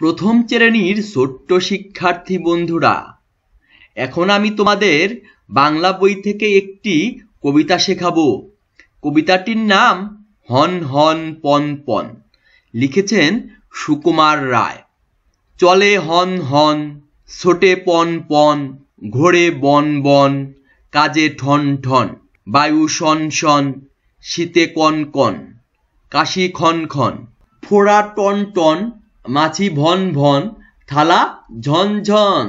প্রথম শ্রেণির ছোট্ট শিক্ষার্থী বন্ধুরা, এখন আমি তোমাদের বাংলা বই থেকে একটি কবিতা শেখাবো। কবিতাটির নাম হন হন পন পন। লিখেছেন সুকুমার রায়। চলে হন হন, ছোটে পন পন, ঘোরে বন বন, কাজে ঠন ঠন, বায়ু শন শন, শীতে কন কন, কাশি খন খন ফোড়া টন টন মাছি ভন ভন থালা ঝন ঝন।